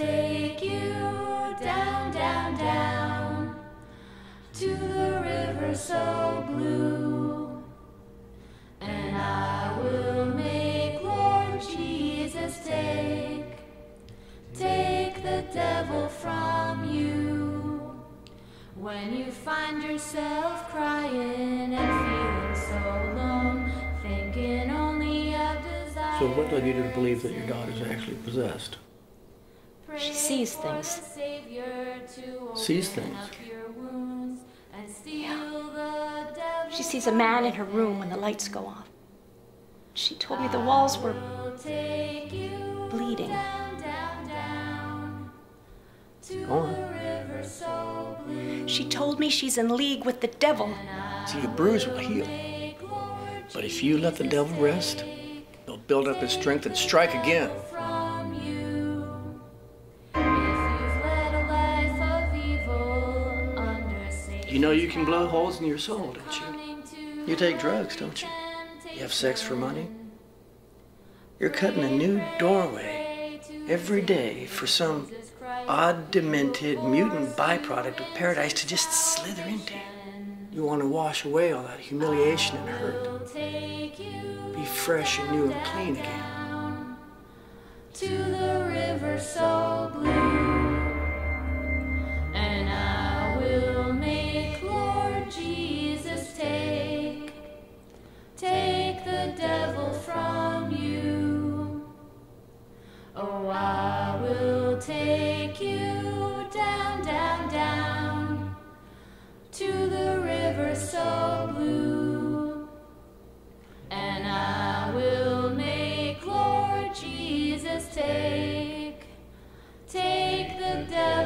take you down, down, down to the river so blue. And I will make Lord Jesus take, take the devil from you. When you find yourself crying and feeling so alone, thinking only of desire. So what led you to believe that your daughter's actually possessed? She sees things. Sees things? Yeah. She sees a man in her room when the lights go off. She told me the walls were bleeding. Go on. She told me she's in league with the devil. See, a bruise will heal. But if you let the devil rest, he'll build up his strength and strike again. You know you can blow holes in your soul, don't you? You take drugs, don't you? You have sex for money? You're cutting a new doorway every day for some odd, demented, mutant byproduct of paradise to just slither into. You want to wash away all that humiliation and hurt. Be fresh and new and clean again. I will take you down, down, down to the river so blue. And I will make Lord Jesus take, take the devil.